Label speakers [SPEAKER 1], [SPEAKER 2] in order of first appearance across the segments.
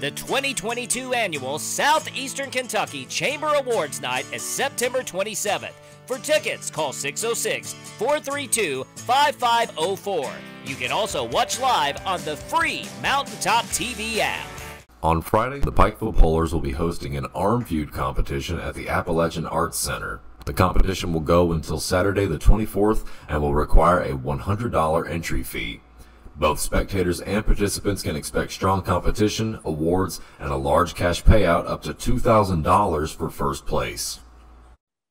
[SPEAKER 1] The 2022 annual Southeastern Kentucky Chamber Awards Night is September 27th. For tickets, call 606 432 5504. You can also watch live on the free Mountaintop TV app.
[SPEAKER 2] On Friday, the Pikeville Pullers will be hosting an arm feud competition at the Appalachian Arts Center. The competition will go until Saturday the 24th and will require a $100 entry fee. Both spectators and participants can expect strong competition, awards, and a large cash payout up to $2,000 for first place.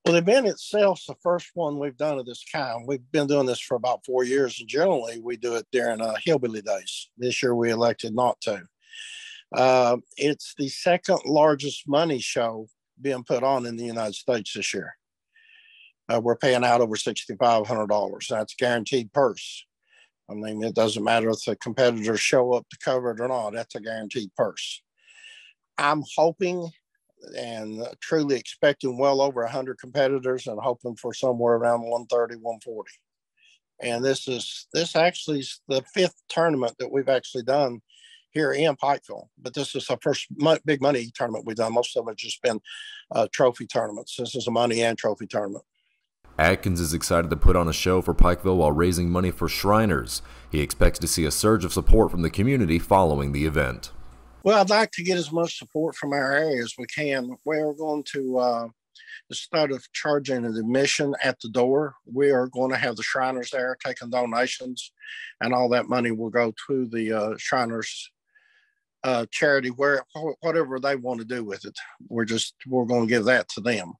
[SPEAKER 3] Well, the event itself is the first one we've done of this kind. We've been doing this for about four years, and generally we do it during uh, Hillbilly Days. This year we elected not to. Uh, it's the second largest money show being put on in the United States this year. Uh, we're paying out over $6,500. That's guaranteed purse. I mean, it doesn't matter if the competitors show up to cover it or not. That's a guaranteed purse. I'm hoping and truly expecting well over 100 competitors and hoping for somewhere around 130, 140. And this is this actually is the fifth tournament that we've actually done here in Pikeville. But this is the first big money tournament we've done. Most of them have just been uh, trophy tournaments. This is a money and trophy tournament.
[SPEAKER 2] Atkins is excited to put on a show for Pikeville while raising money for Shriners. He expects to see a surge of support from the community following the event.
[SPEAKER 3] Well, I'd like to get as much support from our area as we can. We're going to, uh, of charging an admission at the door, we are going to have the Shriners there taking donations, and all that money will go to the uh, Shriners uh, charity, where whatever they want to do with it. We're just we're going to give that to them.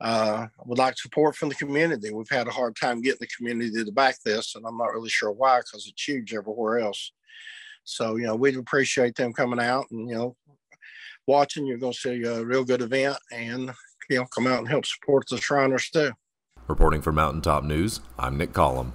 [SPEAKER 3] Uh, would like support from the community. We've had a hard time getting the community to back this, and I'm not really sure why because it's huge everywhere else. So, you know, we'd appreciate them coming out and, you know, watching. You're going to see a real good event and, you know, come out and help support the Shriners too.
[SPEAKER 2] Reporting for Mountaintop News, I'm Nick Collum.